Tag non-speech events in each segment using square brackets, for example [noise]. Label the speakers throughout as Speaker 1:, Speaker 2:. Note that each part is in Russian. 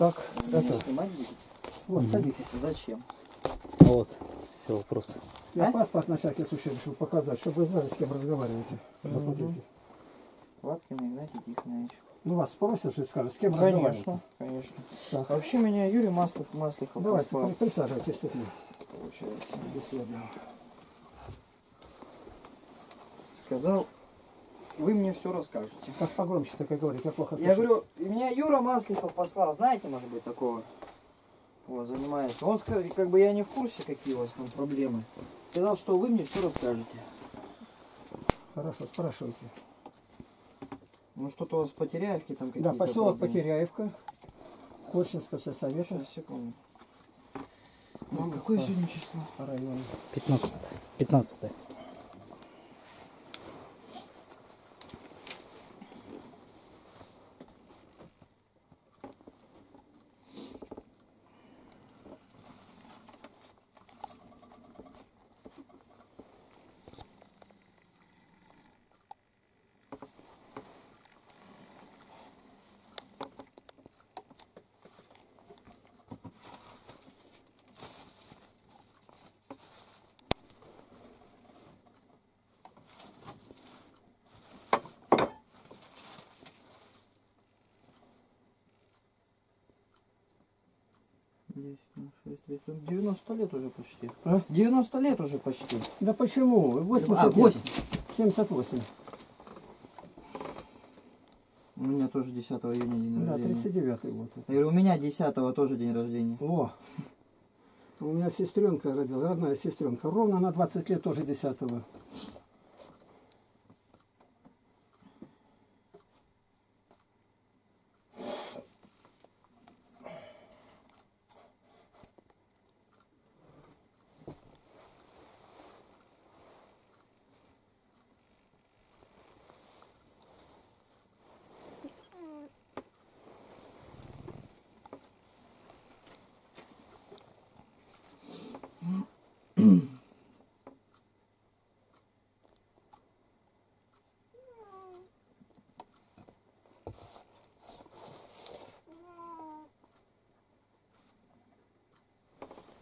Speaker 1: Так,
Speaker 2: меня
Speaker 1: это,
Speaker 2: снимать будете?
Speaker 1: вот, садитесь.
Speaker 2: Зачем?
Speaker 3: Вот, все вопросы.
Speaker 1: Я
Speaker 2: А?
Speaker 1: паспорт на всякий случай решил показать, чтобы вы знали, с кем разговариваете. Заплатите.
Speaker 2: Лапкин Игнатий Тихонович.
Speaker 1: Ну, вас спросят, что скажут, с кем разговариваете.
Speaker 2: Конечно, конечно.
Speaker 1: Так.
Speaker 2: Вообще меня Юрий Маслов, Маслихов
Speaker 1: Давайте,
Speaker 2: послал,
Speaker 1: присаживайтесь тут
Speaker 2: получается.
Speaker 1: беседуем.
Speaker 2: Сказал, вы мне все расскажете.
Speaker 1: Как погромче так и говорить, я плохо слышу.
Speaker 2: Я говорю, и меня Юра Маслихов послал, знаете, может быть, такого? Вот, занимается. Он сказал, как бы я не в курсе, какие у вас там проблемы. Сказал, что вы мне все расскажете.
Speaker 1: Хорошо, спрашивайте.
Speaker 2: Ну что-то у вас в Потеряевке там какие-то
Speaker 1: Да, поселок
Speaker 2: проблемы.
Speaker 1: Потеряевка, Корчинского сельсовета,
Speaker 2: Сейчас, секунду. Ну, какое сегодня число?
Speaker 1: район.
Speaker 3: 15 15
Speaker 2: 10, 6, 30, ну, 90 лет уже почти.
Speaker 1: А?
Speaker 2: 90 лет уже почти.
Speaker 1: Да почему? 80
Speaker 2: А,
Speaker 1: лет.
Speaker 2: 8.
Speaker 1: 78.
Speaker 2: У меня тоже 10 июня день
Speaker 1: Да,
Speaker 2: рождения.
Speaker 1: 39 год.
Speaker 2: Я говорю, у меня 10 тоже день рождения.
Speaker 1: О! У меня сестренка родилась, родная сестренка. Ровно на 20 лет тоже 10 -го.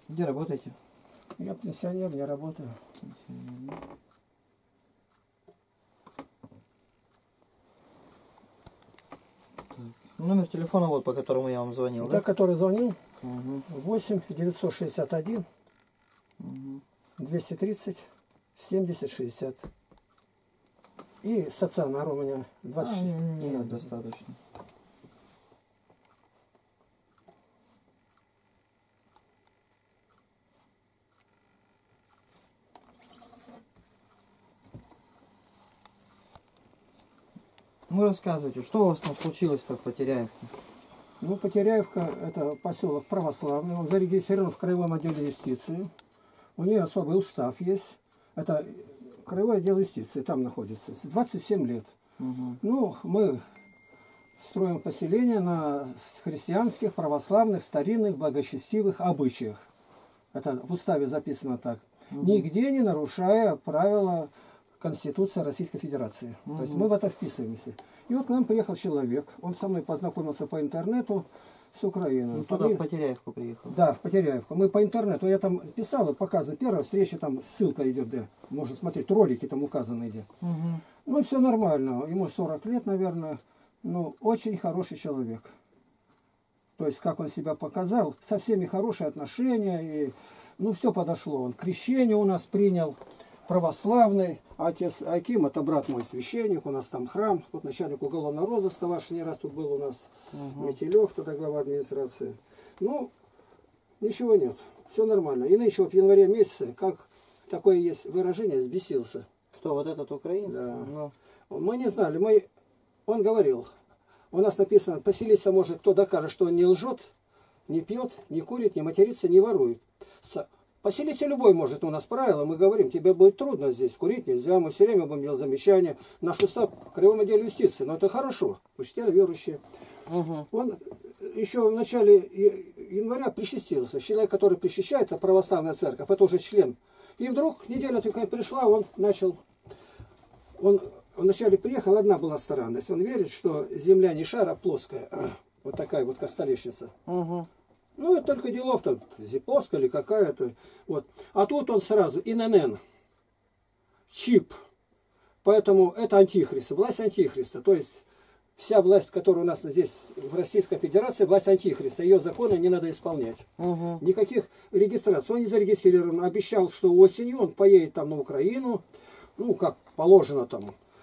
Speaker 2: Где работаете?
Speaker 1: Я пенсионер, не работаю.
Speaker 2: Номер телефона вот, по которому я вам звонил,
Speaker 1: Да,
Speaker 2: да?
Speaker 1: который звонил,
Speaker 2: Угу.
Speaker 1: 8 961
Speaker 2: Угу.
Speaker 1: 230 70 60. И стационар у меня 20.
Speaker 2: А, нет, достаточно. Рассказывайте, что у вас там случилось-то в Потеряевке?
Speaker 1: Ну, Потеряевка – это поселок православный. Он зарегистрирован в Краевом отделе юстиции. У нее особый устав есть. Это Краевой отдел юстиции, там находится. 27 лет.
Speaker 2: Угу.
Speaker 1: Ну, мы строим поселение на христианских, православных, старинных, благочестивых обычаях. Это в уставе записано так. Нигде не нарушая правила Конституции Российской Федерации. То есть мы в это вписываемся. И вот к нам приехал человек. Он со мной познакомился по интернету с Украины.
Speaker 2: Ну, туда,
Speaker 1: Подъ-
Speaker 2: в Потеряевку приехал.
Speaker 1: да, в Потеряевку. Мы по интернету, я там писал и показывал. Первая встреча, там ссылка идет, да. Можно смотреть, ролики там указаны где.
Speaker 2: Угу.
Speaker 1: Ну, все нормально. Ему 40 лет, наверное. Ну, очень хороший человек. То есть, как он себя показал, со всеми хорошие отношения. И, ну, все подошло. Он крещение у нас принял, православный. Отец Аким, это брат мой священник, у нас там храм. Вот начальник уголовного розыска ваш не раз тут был у нас. Метелев, тогда глава администрации. Ну, ничего нет. Все нормально. И нынче вот в январе месяце, как такое есть выражение, сбесился.
Speaker 2: Кто, вот этот украинец?
Speaker 1: Да.
Speaker 2: Ну,
Speaker 1: Мы не знали, мы... он говорил, у нас написано, поселиться может, кто докажет, что он не лжет, не пьет, не курит, не матерится, не ворует. Поселиться любой может, у нас правило, мы говорим, тебе будет трудно здесь, курить нельзя, мы все время будем делать замечания. Наш устав в Краевом отделе юстиции, но это хорошо, мы читали верующие.
Speaker 2: угу.
Speaker 1: Он еще в начале января причастился. Человек, который причащается, православная церковь, это уже член. И вдруг неделя такая пришла, он начал, он вначале приехал, одна была странность. Он верит, что земля не шар, а плоская. [clears throat] Вот такая вот как столешница.
Speaker 2: Угу.
Speaker 1: Ну, это только делов-то, зипловска или какая-то. Вот. А тут он сразу, ИНН, чип. Поэтому это антихрист, власть антихриста. То есть вся власть, которая у нас здесь в Российской Федерации, власть антихриста. Ее законы не надо исполнять.
Speaker 2: Угу.
Speaker 1: Никаких регистраций. Он не зарегистрирован. Обещал, что осенью он поедет там на Украину. Ну, как положено там.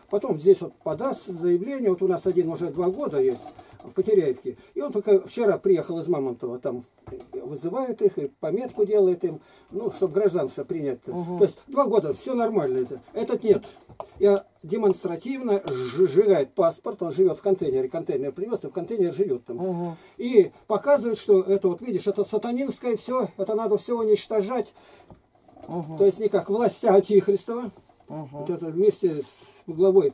Speaker 1: Потом здесь вот подаст заявление. Вот у нас один уже два года есть в Потеряевке. И он только вчера приехал из Мамонтова. Там вызывает их и пометку делает им. Ну, чтобы гражданство принять.
Speaker 2: Мгм.
Speaker 1: То есть два года, все нормально. Это- Этот нет. Я демонстративно сжигает паспорт. Он живет в контейнере. Контейнер привез, и в контейнере живет там.
Speaker 2: Угу.
Speaker 1: И показывают, что это вот видишь, это сатанинское все, это надо все уничтожать.
Speaker 2: Угу.
Speaker 1: То есть не как власть антихристова,
Speaker 2: Угу.
Speaker 1: вот это вместе с главой.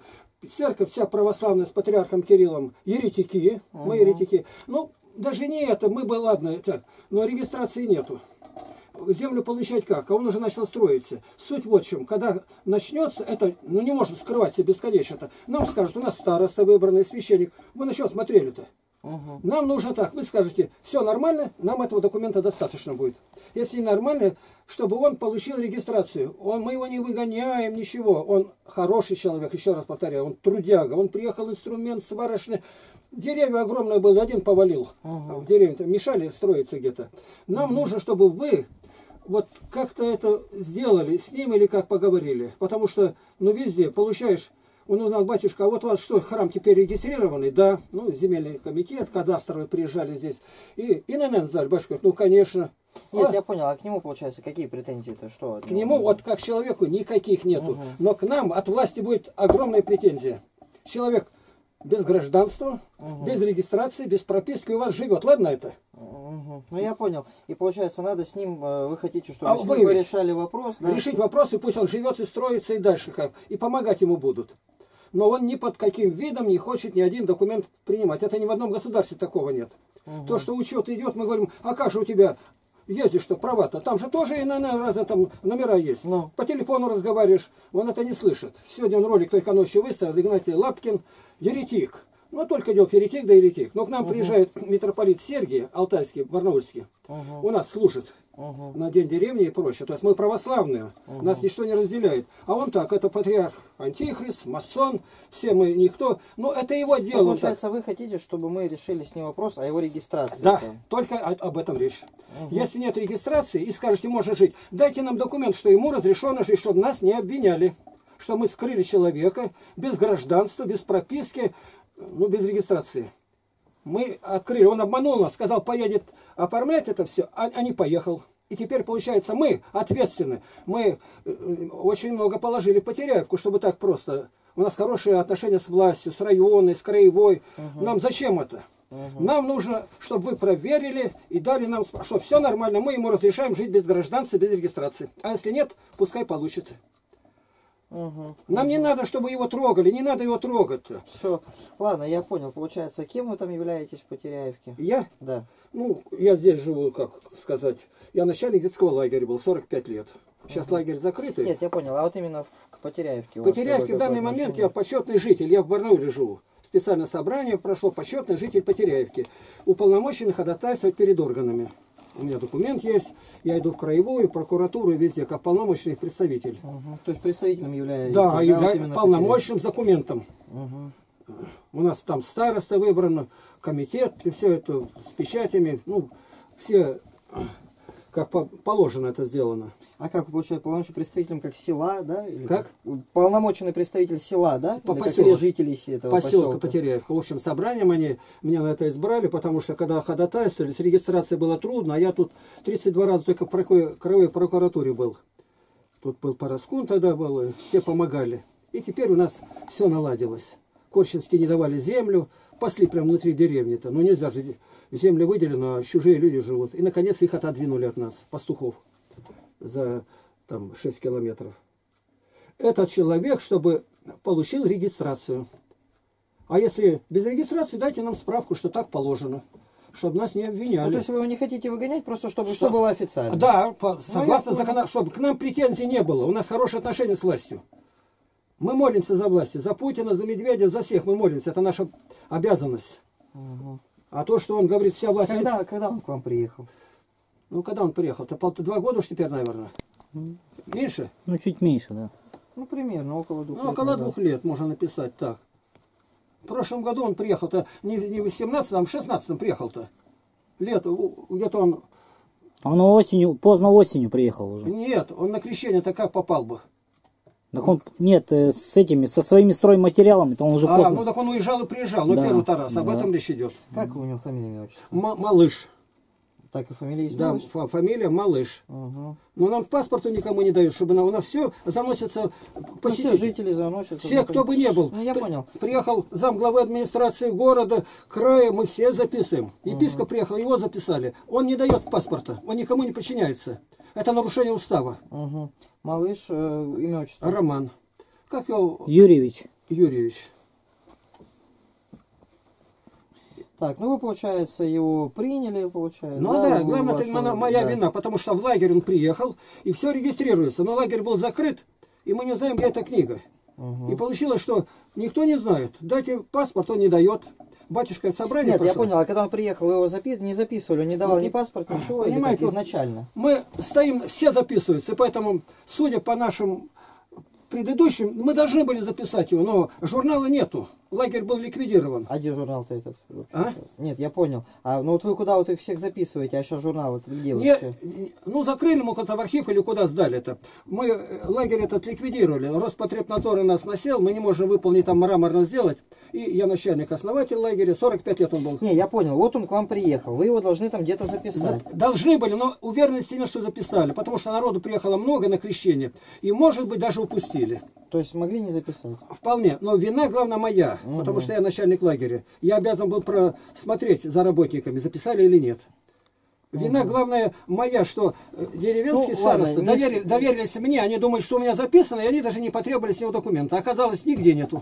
Speaker 1: Церковь вся православная с патриархом Кириллом еретики, мы еретики. Ну, даже не это, мы бы, ладно, это, но регистрации нету. Землю получать как? А он уже начал строиться. Суть вот в чем. Когда начнется, это ну, не может скрываться бесконечно. Нам скажут, у нас староста выбранный, священник. Вы на что смотрели-то?
Speaker 2: Угу.
Speaker 1: Нам нужно так. Вы скажете, все нормально, нам этого документа достаточно будет. Если нормально, чтобы он получил регистрацию. Он, мы его не выгоняем, ничего. Он хороший человек, еще раз повторяю. Он трудяга. Он приехал инструмент сварочный. Деревья огромные были, один повалил. В деревне мешали строиться где-то. Нам нужно, чтобы вы вот как-то это сделали с ним или как поговорили. Потому что, ну, везде получаешь, он узнал, батюшка, а вот у вас что, храм теперь регистрированный? Да, ну, земельный комитет, кадастровый приезжали здесь. И, и на сдали, батюшка, говорит, ну, конечно.
Speaker 2: Нет,
Speaker 1: А,
Speaker 2: я понял, а к нему, получается, какие претензии-то? Что?
Speaker 1: к нему, вот как человеку, никаких нету. Но к нам от власти будет огромная претензия. Человек без гражданства, без регистрации, без прописки у вас живет. Ладно это?
Speaker 2: Ну я понял. И получается, надо с ним, э, вы хотите, чтобы
Speaker 1: А
Speaker 2: с ним вы решали вопрос, да?
Speaker 1: решить вопросы, пусть он живет и строится и дальше как. И помогать ему будут. Но он ни под каким видом не хочет ни один документ принимать. Это ни в одном государстве такого нет. То, что учет идет, мы говорим, а как же у тебя ездишь, что права-то? Там же тоже и на разные там номера есть.
Speaker 2: Ну.
Speaker 1: По телефону разговариваешь, он это не слышит. Сегодня он ролик только ночью выставил, Игнатий Лапкин, еретик. Ну, только идет еретик да еретик. Но к нам приезжает митрополит Сергий, Алтайский, Барнаульский. У нас служит
Speaker 2: Мгм.
Speaker 1: на День деревни и прочее. То есть мы православные, нас ничто не разделяет. А он так, это патриарх, антихрист, масон, все мы никто. Ну, это его дело. он так.
Speaker 2: получается, вы хотите, чтобы мы решили с ним вопрос о его регистрации?
Speaker 1: Да,
Speaker 2: там?
Speaker 1: только об этом речь. Если нет регистрации и скажете, можно жить, дайте нам документ, что ему разрешено жить, чтобы нас не обвиняли. Что мы скрыли человека без гражданства, без прописки, ну, без регистрации. Мы открыли, он обманул нас, сказал, поедет оформлять это все, а, а не поехал. И теперь, получается, мы ответственны. Мы э, очень много положили в Потеряевку, чтобы так просто. У нас хорошие отношения с властью, с районной, с краевой. Нам зачем это? Нам нужно, чтобы вы проверили и дали нам, что все нормально, мы ему разрешаем жить без гражданства, без регистрации. А если нет, пускай получит.
Speaker 2: Мгм.
Speaker 1: Нам не надо, чтобы его трогали, не надо его трогать.
Speaker 2: Все. Ладно, я понял. Получается, кем вы там являетесь в Потеряевке?
Speaker 1: Я,
Speaker 2: Да.
Speaker 1: ну, я здесь живу, как сказать, я начальник детского лагеря был, 45 лет. Сейчас лагерь закрытый.
Speaker 2: Нет, я понял. А вот именно в, к Потеряевке.
Speaker 1: Потеряевке в данный момент я почетный житель, я в Барнауле живу. Специальное собрание прошло, почетный житель Потеряевки. Уполномоченный ходатайствовать перед органами. У меня документ есть, я иду в краевую, прокуратуру, везде, как полномочный представитель.
Speaker 2: Мгм. То есть представителем являетесь?
Speaker 1: Да,
Speaker 2: вот
Speaker 1: являюсь
Speaker 2: именно
Speaker 1: полномочным с документом.
Speaker 2: Мгм.
Speaker 1: У нас там староста выбран, комитет, и все это с печатями. Ну, все как по- положено это сделано.
Speaker 2: А как получается, полномочный представителем как села, да? Или
Speaker 1: Как?
Speaker 2: Полномоченный представитель села, да?
Speaker 1: По
Speaker 2: Или жителей этого
Speaker 1: Поселка
Speaker 2: поселка?
Speaker 1: Потеряевка. В общем, собранием они меня на это избрали, потому что когда ходатайствовали, с регистрацией было трудно, а я тут 32 раза только в краевой прокуратуре был. Тут был Параскун тогда был, все помогали. И теперь у нас все наладилось. Корчинские не давали землю, пасли прямо внутри деревни-то. Ну нельзя же, земля выделена, а чужие люди живут. И наконец их отодвинули от нас, пастухов, за там 6 километров. Этот человек, чтобы получил регистрацию. А если без регистрации, дайте нам справку, что так положено. Чтобы нас не
Speaker 2: Ну,
Speaker 1: обвиняли.
Speaker 2: то есть вы его не хотите выгонять, просто чтобы
Speaker 1: Что?
Speaker 2: все было официально?
Speaker 1: Да, по-
Speaker 2: я
Speaker 1: согласно
Speaker 2: понял.
Speaker 1: закону, чтобы к нам претензий не было. У нас хорошие отношения с властью. Мы молимся за власти, за Путина, за Медведя, за всех мы молимся. Это наша обязанность.
Speaker 2: Мгм.
Speaker 1: А то, что он говорит, вся власть...
Speaker 2: Когда, когда он к вам приехал?
Speaker 1: Ну, когда он приехал? Это пол- два года уж теперь, наверное. Меньше?
Speaker 3: Ну, чуть меньше, да.
Speaker 2: Ну, примерно, около двух
Speaker 1: Ну,
Speaker 2: лет
Speaker 1: около
Speaker 2: назад.
Speaker 1: двух лет можно написать так. В прошлом году он приехал-то не, не в 18 а в 16 приехал-то. Лето, где-то он...
Speaker 3: А Он осенью, поздно осенью приехал уже.
Speaker 1: Нет, он на крещение-то как попал бы?
Speaker 3: Так он, нет, э, с этими, со своими стройматериалами, то он уже
Speaker 1: А,
Speaker 3: поздно.
Speaker 1: ну так он уезжал и приезжал, ну
Speaker 3: Да,
Speaker 1: первый Тарас, об
Speaker 3: да.
Speaker 1: этом речь идет.
Speaker 2: Как у него фамилия, имя, отчество?
Speaker 1: М- малыш,
Speaker 2: Так и фамилия есть
Speaker 1: да,
Speaker 2: Малыш?
Speaker 1: фа- фамилия Малыш.
Speaker 2: Угу.
Speaker 1: Но нам паспорту никому не дают, чтобы на, у нас все заносится
Speaker 2: Ну, все
Speaker 1: посетитель.
Speaker 2: жители заносят.
Speaker 1: Все, кто бы не был.
Speaker 2: Ну, я
Speaker 1: При-
Speaker 2: понял.
Speaker 1: Приехал зам главы администрации города, края, мы все записываем. Епископ приехал, его записали. Он не дает паспорта, он никому не подчиняется. Это нарушение устава.
Speaker 2: Угу. Малыш, э, имя, отчество.
Speaker 1: Роман. Как его,
Speaker 3: Юрьевич.
Speaker 1: Юрьевич?
Speaker 2: Так, ну вы, получается, его приняли, получается.
Speaker 1: Ну да,
Speaker 2: вы-
Speaker 1: главное, это
Speaker 2: вашу-
Speaker 1: моя, моя
Speaker 2: да.
Speaker 1: вина, потому что в лагерь он приехал, и все регистрируется. Но лагерь был закрыт, и мы не знаем, где эта книга.
Speaker 2: Мгм.
Speaker 1: И получилось, что никто не знает. Дайте паспорт, он не дает. Батюшка собрание
Speaker 2: Нет, я
Speaker 1: прошло.
Speaker 2: понял, а когда он приехал, вы его запи- не записывали, он не давал
Speaker 1: Ну,
Speaker 2: ни паспорт, ничего,
Speaker 1: понимаете,
Speaker 2: изначально?
Speaker 1: Мы стоим, все записываются, поэтому, судя по нашим предыдущим, мы должны были записать его, но журнала нету. Лагерь был ликвидирован.
Speaker 2: А где журнал-то этот?
Speaker 1: А?
Speaker 2: Нет, я понял. А ну вот вы куда вот их всех записываете, а сейчас журнал это где
Speaker 1: Не,
Speaker 2: вообще?
Speaker 1: ну, закрыли мы куда-то в архив или куда сдали это. Мы э, лагерь этот ликвидировали. Роспотребнадзор нас насел, мы не можем выполнить там мраморно сделать. И я начальник основатель лагеря, 45 лет он был.
Speaker 2: Не, я понял, вот он к вам приехал, вы его должны там где-то записать.
Speaker 1: Должны были, но уверенности нет, что записали, потому что народу приехало много на крещение, и, может быть, даже упустили.
Speaker 2: То есть могли не записать.
Speaker 1: Вполне. Но вина, главное, моя, потому что я начальник лагеря. Я обязан был просмотреть за работниками, записали или нет. Вина, главное, моя, что э, деревенские
Speaker 2: Ну, ладно,
Speaker 1: старосты
Speaker 2: не
Speaker 1: доверили-
Speaker 2: с-
Speaker 1: доверились мне, они думают, что у меня записано, и они даже не потребовали с него документа. Оказалось, нигде нету.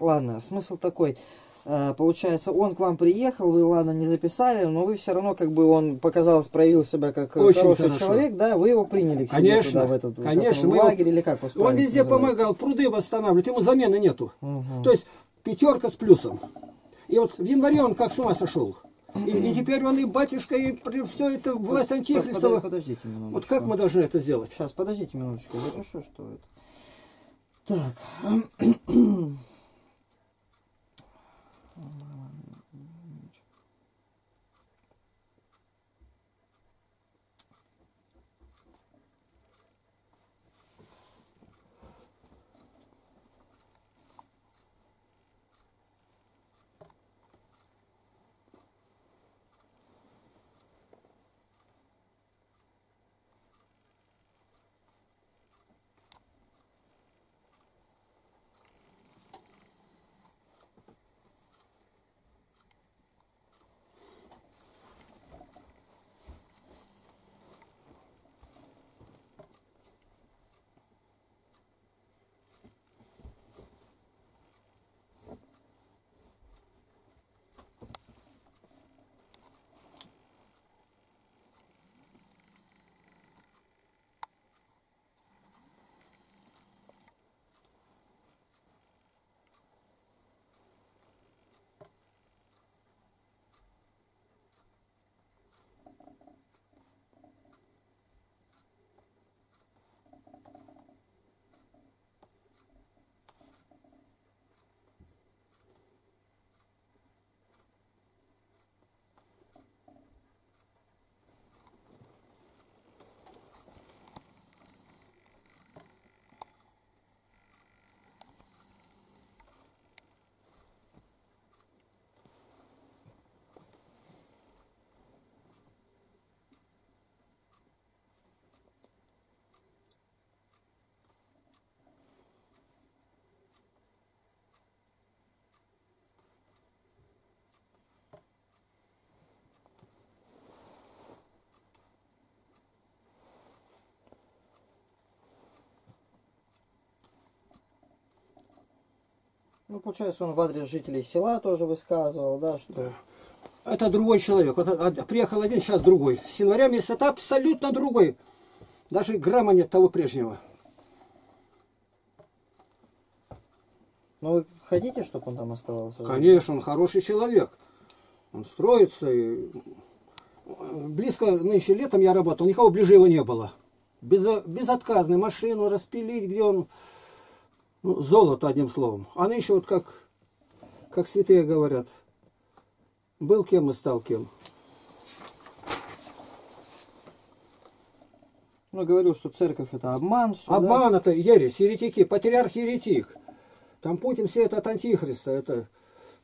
Speaker 2: Ладно, смысл такой. Э, Получается, он к вам приехал, вы, ладно, не записали, но вы все равно, как бы, он, показалось, проявил себя как
Speaker 1: Очень
Speaker 2: хороший
Speaker 1: хорошо.
Speaker 2: человек, да, вы его приняли к себе
Speaker 1: Конечно,
Speaker 2: туда, в этот
Speaker 1: конечно.
Speaker 2: в
Speaker 1: его-
Speaker 2: лагерь или как
Speaker 1: Он везде
Speaker 2: называется?
Speaker 1: помогал, пруды восстанавливать, ему замены нету.
Speaker 2: Мгм.
Speaker 1: То есть пятерка с плюсом. И вот в январе он как с ума сошел. И, и теперь он и батюшка, и все это власть антихристова.
Speaker 2: под- Подождите минуточку.
Speaker 1: Вот как мы должны это сделать?
Speaker 2: Сейчас, подождите минуточку, запишу, что это. Так. Ну, получается, он в адрес жителей села тоже высказывал, да, что...
Speaker 1: Это другой человек. Вот, а, приехал один, сейчас другой. С января месяца это абсолютно другой. Даже грамма нет того прежнего.
Speaker 2: Ну, вы хотите, чтобы он там оставался?
Speaker 1: Конечно, он хороший человек. Он строится. И... Близко нынче летом я работал, никого ближе его не было. Без, безотказный машину распилить, где он... Ну, золото, одним словом. А нынче вот как, как святые говорят. Был кем и стал кем.
Speaker 2: Ну, говорю, что церковь это обман. всё, да?
Speaker 1: Обман это ересь, еретики, патриарх еретик. Там Путин все это от антихриста, это,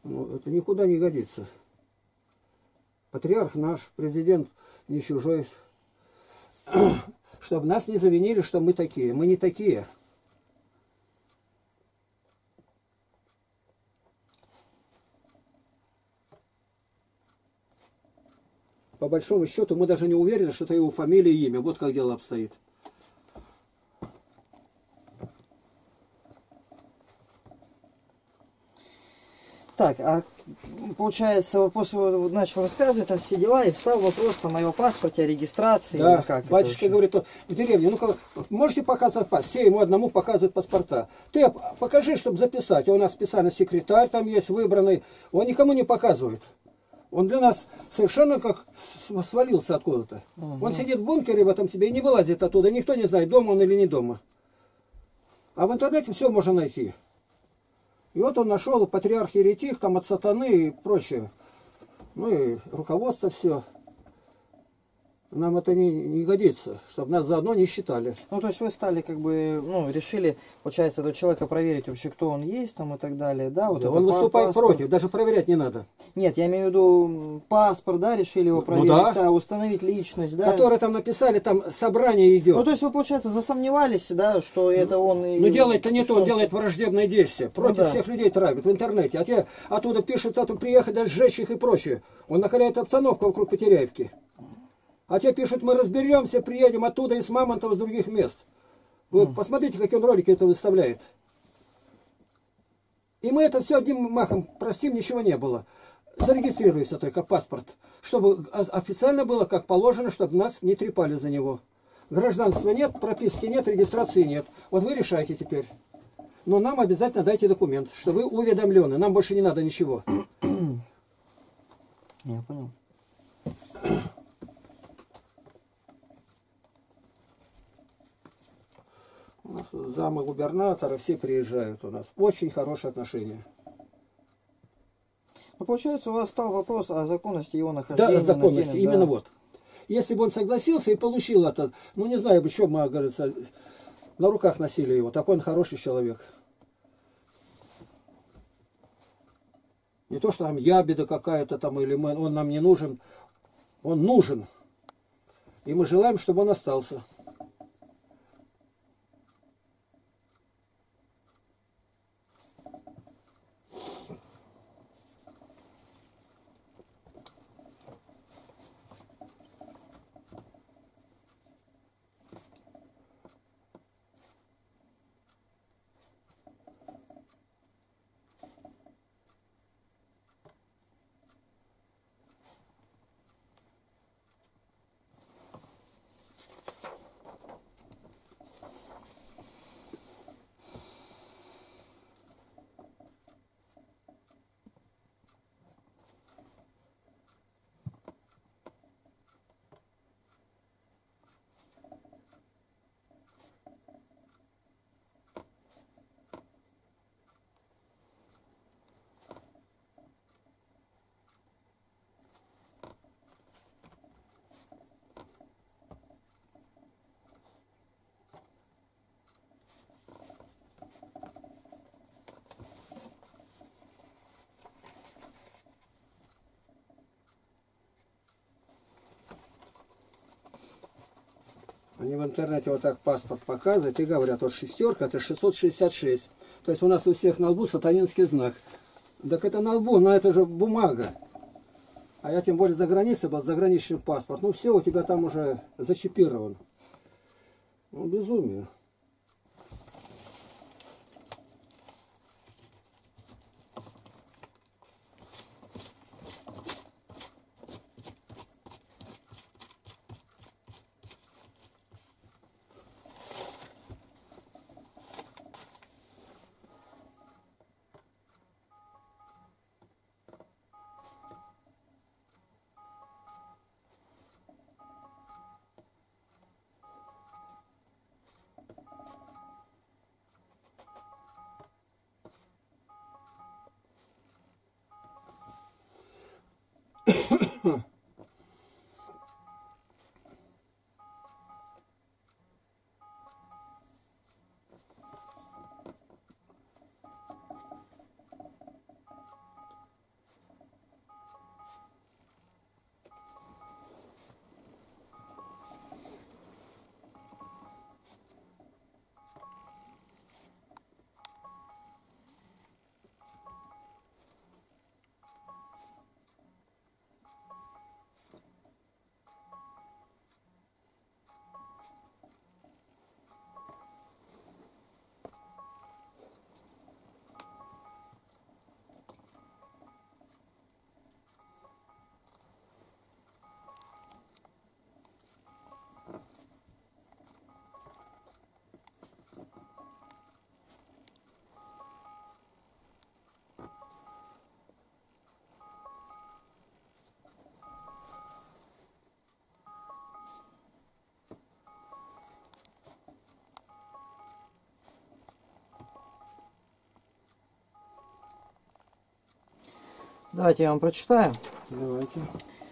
Speaker 1: ну, это никуда не годится. Патриарх наш, президент не чужой. [clears throat] Чтобы нас не завинили, что мы такие. Мы не такие. По большому счету мы даже не уверены, что это его фамилия и имя. Вот как дело обстоит.
Speaker 2: Так, а получается, после вот, начал рассказывать там все дела, и встал вопрос там о его паспорте, о регистрации.
Speaker 1: Да,
Speaker 2: как
Speaker 1: батюшка говорит, вот в деревне, ну-ка, можете показывать паспорт? Все ему одному показывают паспорта. Ты покажи, чтобы записать. У нас специально секретарь там есть выбранный. Он никому не показывает. Он для нас совершенно как свалился откуда-то. Он сидит в бункере в этом себе и не вылазит оттуда. Никто не знает, дома он или не дома. А в интернете все можно найти. И вот он нашел патриарх еретик, там от сатаны и прочее. Ну и руководство все. Нам это не, не годится, чтобы нас заодно не считали.
Speaker 2: Ну, то есть вы стали как бы, ну, решили, получается, этого человека проверить вообще, кто он есть там и так далее, да? Вот
Speaker 1: Да, он
Speaker 2: па-
Speaker 1: выступает
Speaker 2: паспорт.
Speaker 1: против, даже проверять не надо.
Speaker 2: Нет, я имею в виду паспорт, да, решили его
Speaker 1: Ну
Speaker 2: проверить,
Speaker 1: да.
Speaker 2: да, установить личность, да?
Speaker 1: Которые там написали, там собрание идет.
Speaker 2: Ну, то есть вы, получается, засомневались, да, что это он... и-
Speaker 1: Ну делает-то не то,
Speaker 2: что
Speaker 1: он делает враждебные действия. Против
Speaker 2: да.
Speaker 1: всех людей травит в интернете. А те оттуда пишут, это приехать, даже сжечь их и прочее. Он накаляет обстановку вокруг Потеряевки. А те пишут, мы разберемся, приедем оттуда из Мамонтова, с других мест. Вы посмотрите, какие он ролики это выставляет. И мы это все одним махом простим, ничего не было. Зарегистрируйся только паспорт, чтобы официально было как положено, чтобы нас не трепали за него. Гражданства нет, прописки нет, регистрации нет. Вот вы решайте теперь. Но нам обязательно дайте документ, что вы уведомлены. Нам больше не надо ничего.
Speaker 2: Я понял.
Speaker 1: У нас замы губернатора, все приезжают у нас. Очень хорошие отношения.
Speaker 2: Ну, получается, у вас стал вопрос о законности его нахождения.
Speaker 1: Да,
Speaker 2: на
Speaker 1: законности,
Speaker 2: теме,
Speaker 1: именно
Speaker 2: да.
Speaker 1: вот. Если бы он согласился и получил это, ну не знаю, бы, что мы, говорится, на руках носили его. Такой он хороший человек. Не то, что там ябеда какая-то там, или мы, он нам не нужен. Он нужен. И мы желаем, чтобы он остался. Они в интернете вот так паспорт показывают и говорят, вот шестерка это 666. То есть у нас у всех на лбу сатанинский знак. Так это на лбу, но это же бумага. А я тем более за границей был, заграничный паспорт. Ну все, у тебя там уже зачипирован. Ну, безумие.
Speaker 2: Давайте я вам прочитаю.
Speaker 1: Давайте.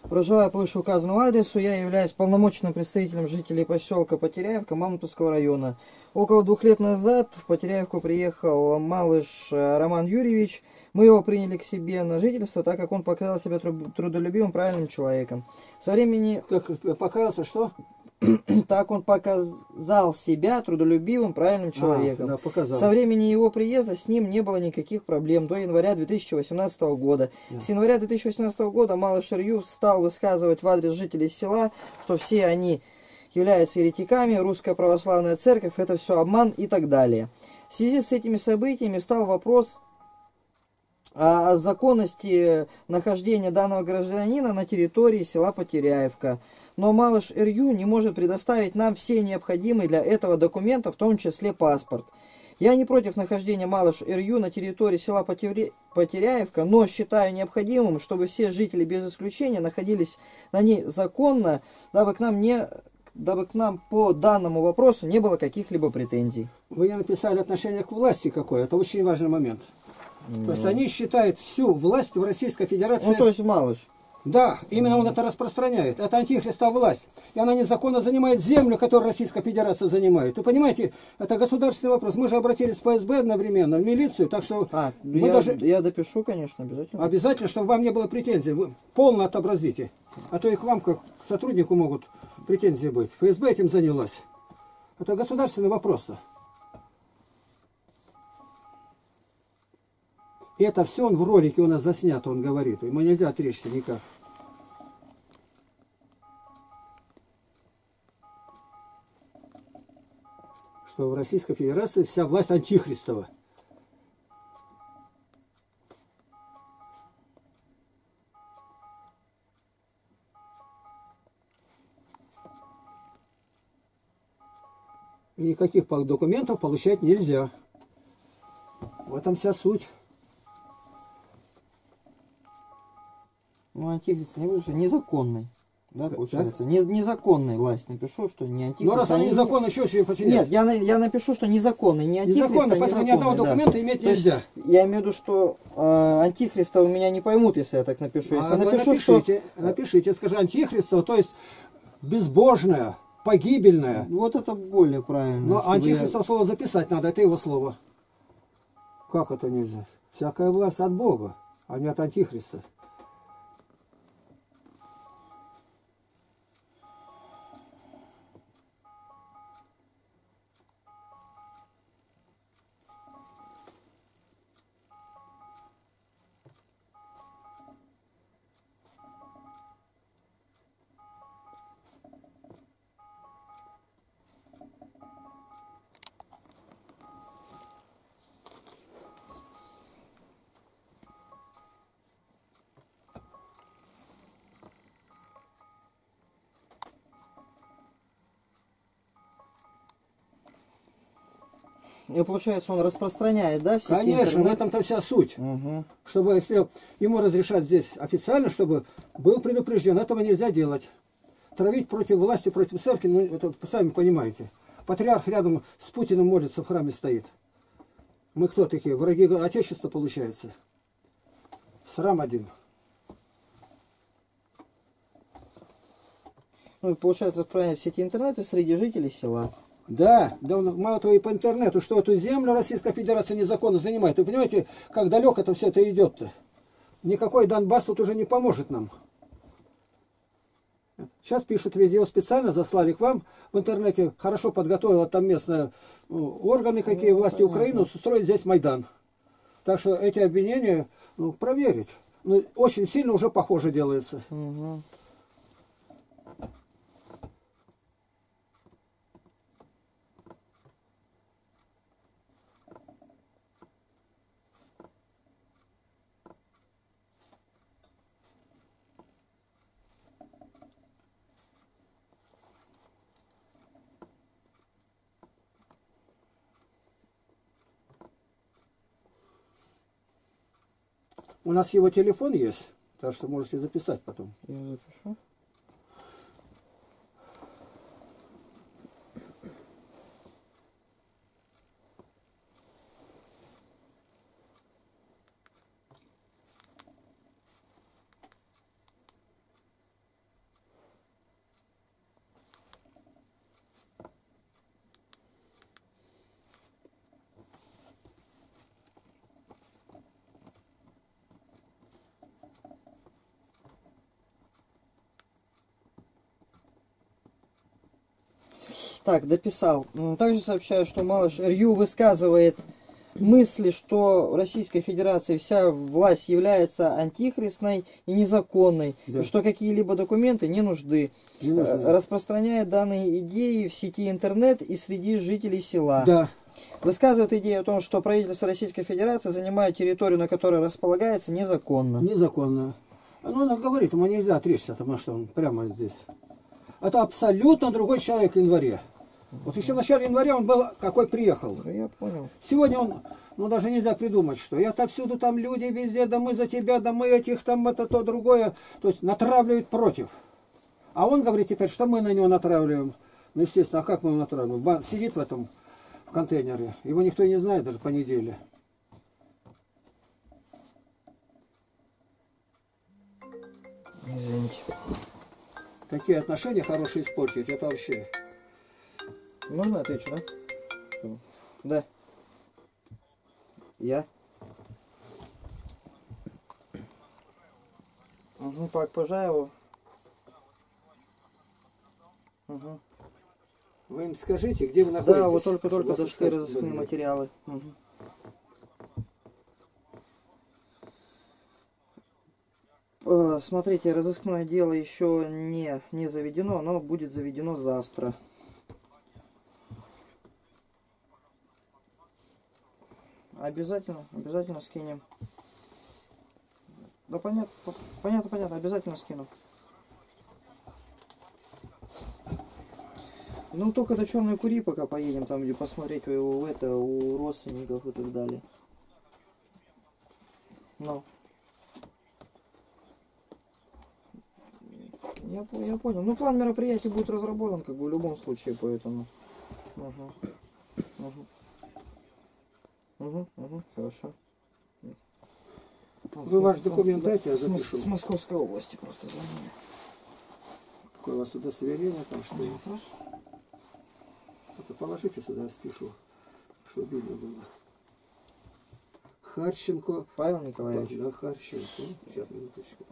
Speaker 2: Проживая по вышеуказанному адресу, я являюсь полномочным представителем жителей поселка Потеряевка Мамонтовского района. Около двух лет назад в Потеряевку приехал малыш э, Роман Юрьевич. Мы его приняли к себе на жительство, так как он показал себя тру- трудолюбивым, правильным человеком. Со времени
Speaker 1: Как э, покаялся, что? [clears throat]
Speaker 2: так он показал себя трудолюбивым, правильным человеком.
Speaker 1: А, да, показал.
Speaker 2: Со времени его приезда с ним не было никаких проблем до января 2018 года. С января 2018 года Малыш Ирью стал высказывать в адрес жителей села, что все они являются еретиками, русская православная церковь, это все обман и так далее. В связи с этими событиями встал вопрос о законности нахождения данного гражданина на территории села Потеряевка. Но малыш Ирью не может предоставить нам все необходимые для этого документы, в том числе паспорт. Я не против нахождения малыш Ирью на территории села Потеря- Потеряевка, но считаю необходимым, чтобы все жители без исключения находились на ней законно, дабы к нам не дабы к нам по данному вопросу не было каких-либо претензий.
Speaker 1: Вы не написали отношение к власти какое. Это очень важный момент. То есть они считают всю власть в Российской Федерации...
Speaker 2: Ну, то есть малыш.
Speaker 1: Да, именно он это распространяет. Это антихриста власть. И она незаконно занимает землю, которую Российская Федерация занимает. Вы понимаете, это государственный вопрос. Мы же обратились в ФСБ одновременно, в милицию, так что
Speaker 2: А,
Speaker 1: мы
Speaker 2: я,
Speaker 1: даже
Speaker 2: я допишу, конечно, обязательно.
Speaker 1: обязательно, чтобы вам не было претензий, вы полно отобразите. А то и к вам, как к сотруднику, могут претензии быть. ФСБ этим занялась. Это государственный вопрос-то. И это все он в ролике у нас заснято, он говорит. Ему нельзя отречься никак. Что в Российской Федерации вся власть антихристова. И никаких документов получать нельзя. В этом вся суть.
Speaker 2: Ну, антихрист не выше, незаконный. Да, получается. Не- незаконная власть. Напишу, что не антихрист.
Speaker 1: Но раз
Speaker 2: а
Speaker 1: они
Speaker 2: не-
Speaker 1: незаконно, еще себе потерять?
Speaker 2: Нет, я, я напишу, что незаконный, не антихрист,
Speaker 1: Незаконно,
Speaker 2: а
Speaker 1: поэтому ни одного
Speaker 2: незаконный, да.
Speaker 1: документа иметь
Speaker 2: То есть,
Speaker 1: нельзя.
Speaker 2: я имею в виду, что э, антихриста у меня не поймут, если я так напишу. Если
Speaker 1: А
Speaker 2: я напишу, что...
Speaker 1: напишите, напишите, скажи антихристово, то есть безбожное, погибельное.
Speaker 2: Вот это более правильно.
Speaker 1: Но
Speaker 2: чтобы я-
Speaker 1: антихристово слово записать надо, это его слово. Как это нельзя? Всякая власть от Бога, а не от антихриста.
Speaker 2: И получается, он распространяет, да, все
Speaker 1: Конечно, в этом-то вся суть.
Speaker 2: Угу.
Speaker 1: Чтобы если ему разрешать здесь официально, чтобы был предупрежден, этого нельзя делать. Травить против власти, против церкви, ну это сами понимаете. Патриарх рядом с Путиным молится, в храме стоит. Мы кто такие? Враги Отечества, получается. Срам один.
Speaker 2: Ну и получается распространяет в сети интернета среди жителей села.
Speaker 1: Да, да он, мало того и по интернету, что эту землю Российская Федерация незаконно занимает. Вы понимаете, как далеко это все это идет-то? Никакой Донбасс тут уже не поможет нам. Сейчас пишут везде, его специально заслали к вам в интернете, хорошо подготовила там местные ну, органы, какие
Speaker 2: Ну,
Speaker 1: власти Украины, устроить здесь Майдан. Так что эти обвинения ну, проверить. Ну, очень сильно уже похоже делается.
Speaker 2: Мгм.
Speaker 1: У нас его телефон есть, так что можете записать потом.
Speaker 2: Я запишу. Так, дописал. Также сообщаю, что Малыш Рью высказывает мысли, что в Российской Федерации вся власть является антихристной и незаконной,
Speaker 1: Да.
Speaker 2: и что какие-либо документы не нужны.
Speaker 1: Не нужны.
Speaker 2: Э, Распространяет данные идеи в сети интернет и среди жителей села.
Speaker 1: Да.
Speaker 2: Высказывает идею о том, что правительство Российской Федерации занимает территорию, на которой располагается, незаконно.
Speaker 1: Незаконно. Ну, она говорит, ему нельзя отречься, потому что он прямо здесь. Это абсолютно другой человек в январе. Вот еще в начале января он был, какой приехал.
Speaker 2: Ну, Я понял.
Speaker 1: Сегодня он, ну даже нельзя придумать, что я отовсюду там люди везде, да мы за тебя, да мы этих там это то другое. То есть натравливают против. А он говорит теперь, что мы на него натравливаем. Ну естественно, а как мы его натравливаем? Бан- сидит в этом в контейнере. Его никто и не знает даже по неделе.
Speaker 2: Извините.
Speaker 1: Такие отношения хорошие испортить, это вообще.
Speaker 2: Можно отвечу, да? Да. Я. Угу, Пак Пожаеву. Угу.
Speaker 1: Вы им скажите, где вы находитесь.
Speaker 2: Да, вот только-только дошли разыскные материалы. Э, Смотрите, разыскное дело еще не, не заведено, но будет заведено завтра. Обязательно, обязательно скинем. Да понятно, по- понятно, понятно, обязательно скину. Ну только до Черной Кури пока поедем, там где посмотреть у его это, у родственников и так далее. Ну. Я, я понял. Ну план мероприятий будет разработан, как бы в любом случае, поэтому. Угу. Угу. Угу, угу, хорошо.
Speaker 1: Вы ваш документ дайте, я запишу.
Speaker 2: с Московской области просто звонили.
Speaker 1: Какое у вас тут удостоверение, там что есть. Это положите сюда, я спешу, чтобы видно было. Харченко.
Speaker 2: Павел Николаевич.
Speaker 1: Да, Харченко. Сейчас, минуточку.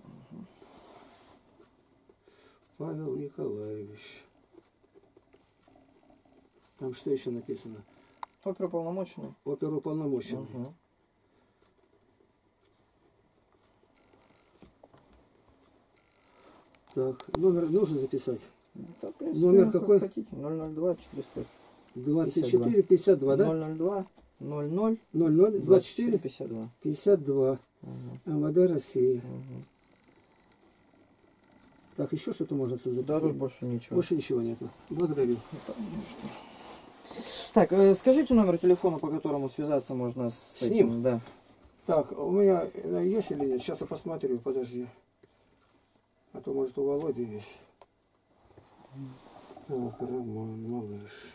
Speaker 1: Павел Николаевич. Там что еще написано?
Speaker 2: Оперуполномоченный.
Speaker 1: Оперуполномоченный.
Speaker 2: Угу.
Speaker 1: Так, номер нужно записать?
Speaker 2: Да, в принципе,
Speaker 1: Номер
Speaker 2: ну, как
Speaker 1: какой?
Speaker 2: хотите. 002 400.
Speaker 1: 24, 52, да?
Speaker 2: 002 00
Speaker 1: 00, 24,
Speaker 2: 52.
Speaker 1: 52.
Speaker 2: Угу.
Speaker 1: МВД России.
Speaker 2: Угу.
Speaker 1: Так, еще что-то можно отсюда
Speaker 2: Да,
Speaker 1: записать?
Speaker 2: тут больше ничего.
Speaker 1: Больше ничего нету. Благодарю.
Speaker 2: Так, э, скажите номер телефона, по которому связаться можно с,
Speaker 1: С
Speaker 2: этим,
Speaker 1: ним?
Speaker 2: Да.
Speaker 1: Так, у меня э, есть или нет? Сейчас я посмотрю, подожди. А то, может, у Володи есть. Так, Роман, малыш.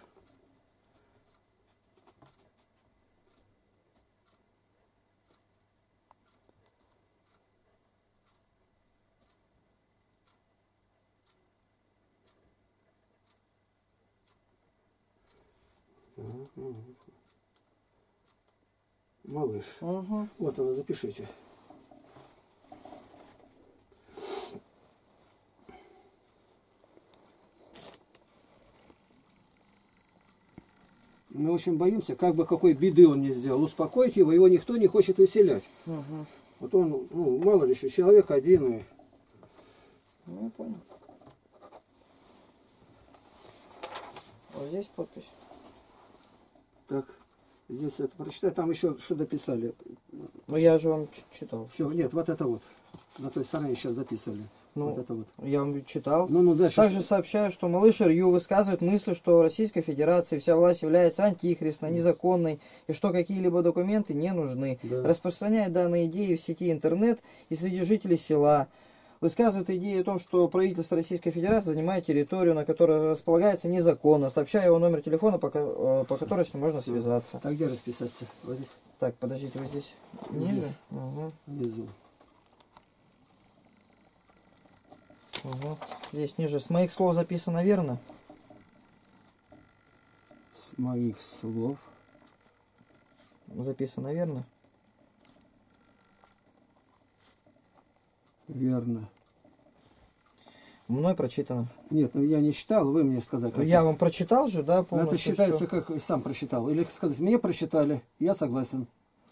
Speaker 1: Малыш.
Speaker 2: Угу.
Speaker 1: Вот она, запишите. Мы очень боимся, как бы какой беды он не сделал. Успокоить его, его никто не хочет выселять.
Speaker 2: Угу.
Speaker 1: Вот он, ну, мало ли еще, человек один. И...
Speaker 2: Ну, я понял. Вот здесь подпись.
Speaker 1: Так, здесь это прочитай, там еще что-то писали.
Speaker 2: Ну, я же вам читал.
Speaker 1: Все, нет, вот это вот. На той стороне сейчас записывали.
Speaker 2: Ну,
Speaker 1: вот это вот.
Speaker 2: Я вам читал.
Speaker 1: Ну, ну, дальше.
Speaker 2: Также сообщаю, что малыш Илью высказывает мысль, что в Российской Федерации вся власть является антихристной, незаконной, и что какие-либо документы не нужны.
Speaker 1: Да.
Speaker 2: Распространяет данные идеи в сети интернет и среди жителей села. Высказывает идею о том, что правительство Российской Федерации занимает территорию, на которой располагается незаконно. Сообщаю его номер телефона, по, э, по которому с ним можно связаться.
Speaker 1: Так где расписаться? Вот здесь,
Speaker 2: Так, подождите, вы здесь
Speaker 1: Здесь.
Speaker 2: ниже? Угу,
Speaker 1: внизу.
Speaker 2: угу. Здесь ниже. С моих слов записано верно?
Speaker 1: С моих слов.
Speaker 2: Записано верно?
Speaker 1: Верно.
Speaker 2: Мной прочитано.
Speaker 1: Нет, ну я не читал, вы мне сказали. как
Speaker 2: Я вам прочитал же, да,
Speaker 1: Ну,
Speaker 2: полностью
Speaker 1: это считается,
Speaker 2: всё?
Speaker 1: как сам прочитал. Или сказать, мне прочитали, я согласен.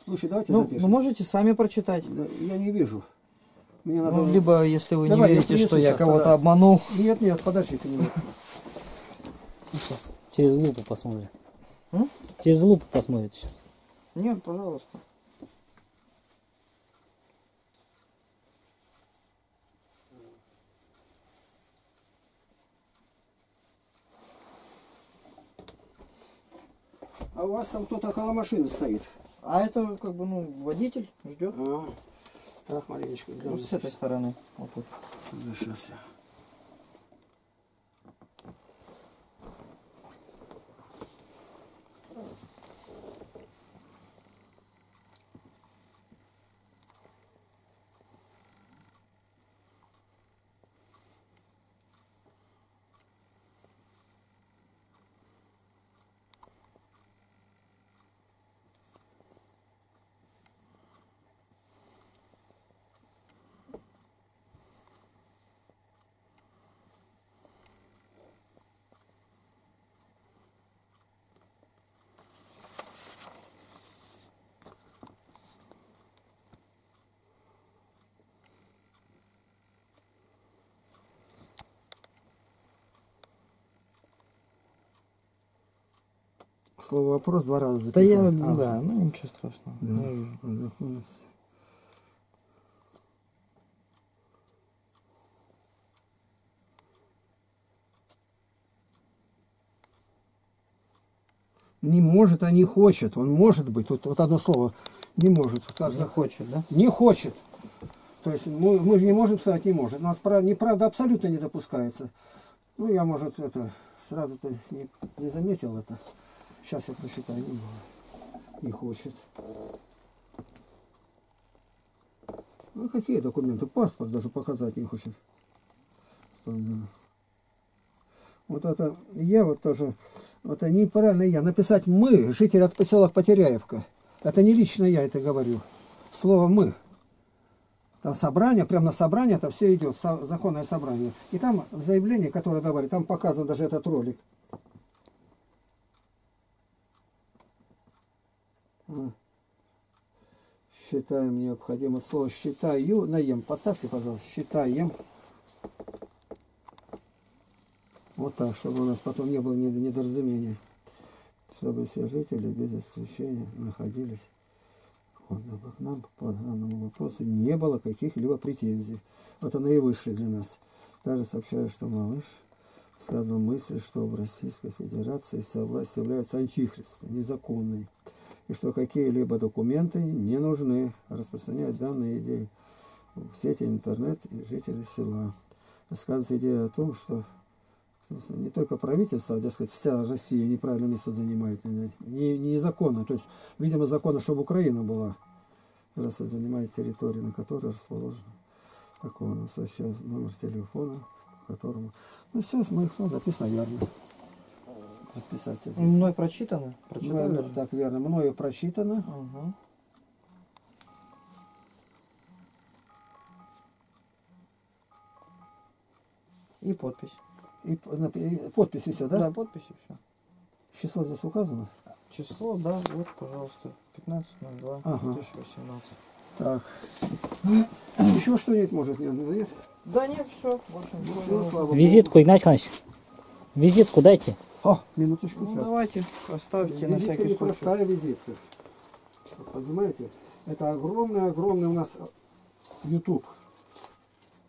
Speaker 1: Лучше давайте
Speaker 2: Ну,
Speaker 1: запишем.
Speaker 2: вы можете сами прочитать.
Speaker 1: Да, я не вижу. Мне надо...
Speaker 2: Ну, либо, если вы
Speaker 1: Давай,
Speaker 2: не верите, что я кого-то обманул.
Speaker 1: Нет, нет, подождите минуту.
Speaker 3: Сейчас через лупу посмотрим.
Speaker 2: М?
Speaker 3: Через лупу посмотрите сейчас.
Speaker 2: Нет, пожалуйста.
Speaker 1: А у вас там кто-то около машины стоит.
Speaker 2: А это, как бы, ну, водитель ждет.
Speaker 1: А, так, маленечко. Гляну
Speaker 2: с этой стороны. Вот тут.
Speaker 1: сюда, сейчас я. Слово вопрос два раза
Speaker 2: Да я,
Speaker 1: записал. А,
Speaker 2: да, ну ничего страшного.
Speaker 1: Да.
Speaker 2: Я.
Speaker 1: Знакомился. Не может, а не хочет. Он может быть. Тут вот одно слово. Не может. Каждый
Speaker 2: Не хочет, да?
Speaker 1: не хочет. То есть мы, мы же не можем сказать не может. У нас прав- неправда абсолютно не допускается. Ну, я, может, это сразу-то не, не заметил это. Сейчас я прочитаю. Не, не хочет. Ну, какие документы? Паспорт даже показать не хочет. Вот это я вот тоже, вот это неправильно я. Написать мы, житель от поселок Потеряевка. Это не лично я это говорю. Слово мы. Там собрание, прямо на собрание это все идет, законное собрание. И там в заявлении, которое давали, там показан даже этот ролик. Считаем необходимо слово считаю на ем. Поставьте, пожалуйста, считаем. Вот так, чтобы у нас потом не было ни- недоразумения. Чтобы все жители без исключения находились вот, к нам по данному вопросу не было каких-либо претензий. Это наивысшее для нас. Также сообщаю, что малыш сказал мысль, что в Российской Федерации вся власть является антихристом, незаконной, и что какие-либо документы не нужны распространять данные идеи в сети интернет и жители села. Рассказывается идея о том, что не только правительство, а, дескать, вся Россия неправильное место занимает. Не, не- незаконно. То есть, видимо, законно, чтобы Украина была. Раз занимает территорию, на которой расположена. Такого настоящего номер телефона, по которому... Ну, все, с моих слов записано верно. Расписаться. здесь.
Speaker 2: Мной прочитано? Прочитали?
Speaker 1: Мною, так верно, мною прочитано.
Speaker 2: Ага. И подпись.
Speaker 1: И п- напи- и подписи все, да?
Speaker 2: Да, подпись и все.
Speaker 1: Число здесь указано?
Speaker 2: Число, да, вот, пожалуйста, 15.02,
Speaker 1: Ага.
Speaker 2: 2018.
Speaker 1: Так. Еще что-нибудь может нет? нет?
Speaker 2: Да нет, все, больше ничего не
Speaker 1: Всё,
Speaker 2: нужно.
Speaker 1: слава Богу.
Speaker 3: Визитку, Игнатий Иванович. Визитку дайте.
Speaker 1: О, минуточку
Speaker 2: Ну
Speaker 1: сейчас.
Speaker 2: давайте, оставьте на всякий
Speaker 1: не
Speaker 2: случай.
Speaker 1: простая визитка. Понимаете? Это огромный-огромный у нас YouTube.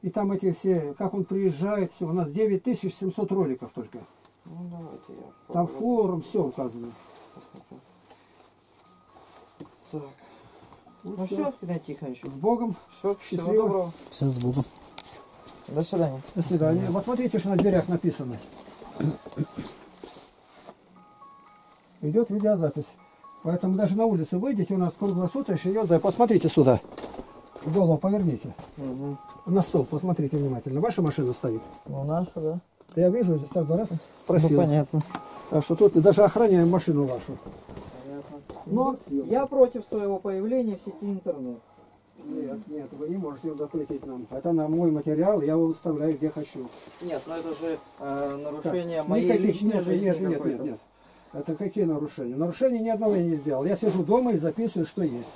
Speaker 1: И там эти все, как он приезжает, все, у нас 9700 роликов только.
Speaker 2: Ну давайте я
Speaker 1: Там форум, все указано.
Speaker 2: Так,
Speaker 1: Вот
Speaker 2: ну
Speaker 1: всё.
Speaker 2: все, Игнатий Тихонович,
Speaker 1: С Богом.
Speaker 2: все, всего
Speaker 1: Счастливо.
Speaker 2: доброго.
Speaker 3: Все, с Богом.
Speaker 2: До свидания.
Speaker 1: До свидания. Вот смотрите, что на дверях написано. Идет видеозапись. Поэтому даже на улицу выйдете, у нас круглосуточно идет. Посмотрите сюда. Голову поверните.
Speaker 2: Угу.
Speaker 1: На стол посмотрите внимательно. Ваша машина стоит.
Speaker 2: Ну наша, да?
Speaker 1: Я вижу, здесь так раз
Speaker 2: Ну
Speaker 1: спросил.
Speaker 2: понятно.
Speaker 1: Так что тут даже охраняем машину вашу.
Speaker 2: Понятно. Но я против своего появления в сети интернет.
Speaker 1: Нет, нет, вы не можете запретить нам. Это на мой материал, я его выставляю где хочу.
Speaker 2: Нет, ну это же э,
Speaker 1: Так,
Speaker 2: нарушение моей
Speaker 1: никаких-
Speaker 2: личной
Speaker 1: нет,
Speaker 2: жизни
Speaker 1: нет, нет, нет, нет. Это какие нарушения? Нарушений ни одного я не сделал. Я сижу дома и записываю, что есть.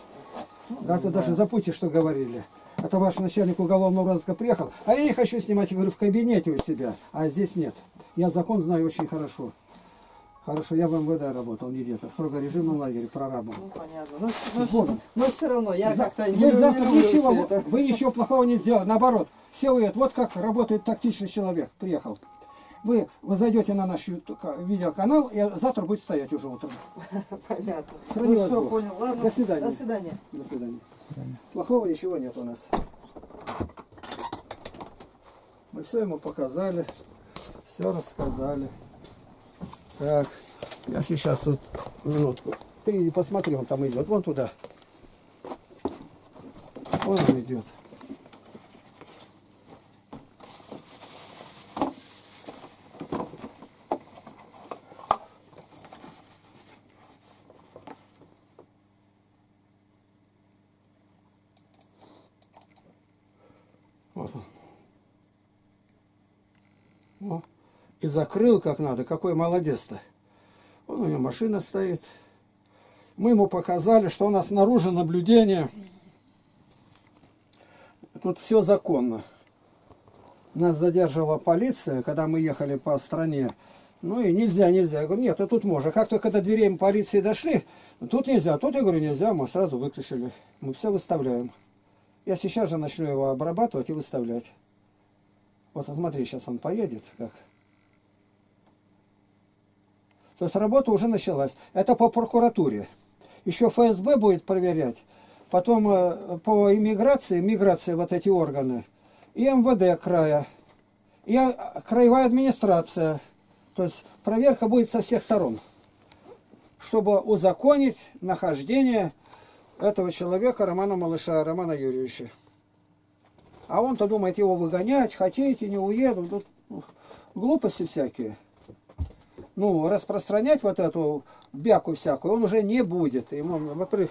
Speaker 1: Да, ты даже запути, что говорили. Это ваш начальник уголовного розыска приехал, а я не хочу снимать, я говорю, в кабинете у себя, а здесь нет. Я закон знаю очень хорошо. Хорошо, я в МВД работал, не где-то, в строго режимном лагере, прорабом.
Speaker 2: Ну понятно. Но, но, но все равно я
Speaker 1: За-
Speaker 2: как-то не
Speaker 1: завтра ничего, вы ничего плохого не сделали. Наоборот, все это, вот как работает тактичный человек, приехал. Вы, вы зайдете на наш видеоканал, и завтра будет стоять уже утром.
Speaker 2: Понятно.
Speaker 1: Храни
Speaker 2: Ну все,
Speaker 1: Бог.
Speaker 2: понял. Ладно.
Speaker 1: До свидания.
Speaker 2: До свидания.
Speaker 1: До свидания. Плохого ничего нет у нас. Мы все ему показали, все рассказали. Так, я сейчас тут минутку. Ты посмотри, он там идет, вон туда. Он идет. И закрыл как надо. Какой молодец-то. Вон у него машина стоит. Мы ему показали, что у нас снаружи наблюдение. Тут все законно. Нас задерживала полиция, когда мы ехали по стране. Ну и нельзя, нельзя. Я говорю, нет, а тут можно. Как только до дверей полиции дошли, тут нельзя. Тут я говорю, нельзя, мы сразу выключили. Мы все выставляем. Я сейчас же начну его обрабатывать и выставлять. Вот смотри, сейчас он поедет. Как. То есть работа уже началась. Это по прокуратуре. Еще ФСБ будет проверять. Потом э, по иммиграции, миграции вот эти органы. И МВД края. И а, краевая администрация. То есть проверка будет со всех сторон. Чтобы узаконить нахождение этого человека, Романа Малыша, Романа Юрьевича. А он-то думает его выгонять, хотите, не уеду. Тут ну, глупости всякие. Ну, распространять вот эту бяку всякую он уже не будет. Ему, во-первых,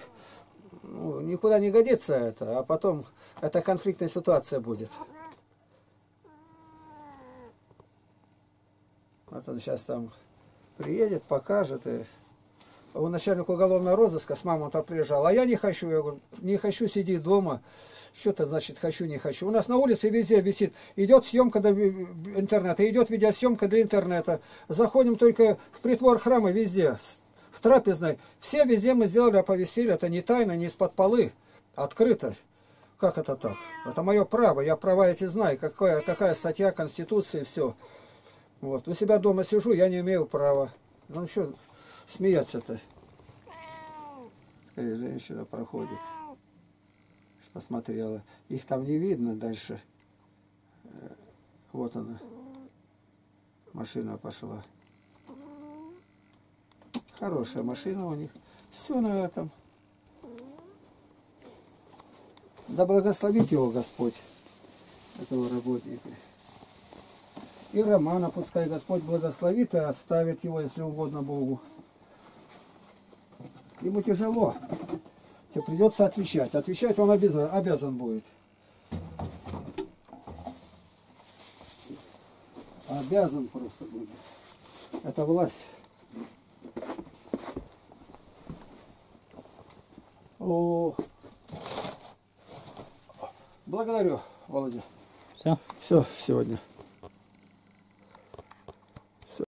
Speaker 1: ну, никуда не годится это, а потом это конфликтная ситуация будет. Вот он сейчас там приедет, покажет. И... Он начальник уголовного розыска с мамой-то приезжал. А я не хочу, я говорю, не хочу сидеть дома. Что-то значит хочу, не хочу. У нас на улице везде висит. Идет съемка для интернета, идет видеосъемка для интернета. Заходим только в притвор храма везде, в трапезной. Все везде мы сделали, оповестили. Это не тайно, не из-под полы. Открыто. Как это так? Это мое право. Я права эти знаю. Какая, какая статья Конституции, все. Вот. У себя дома сижу, я не имею права. Ну что смеяться-то? Такая женщина проходит. Посмотрела. Их там не видно дальше. Э, Вот она. Машина пошла. Хорошая машина у них. Все на этом. Да благословит его Господь, этого работника. И Романа пускай Господь благословит и оставит его, если угодно Богу. Ему тяжело. Тебе придется отвечать. Отвечать он обязан, обязан будет. Обязан просто будет. Это власть. О. Благодарю, Володя.
Speaker 3: Все.
Speaker 1: Все сегодня.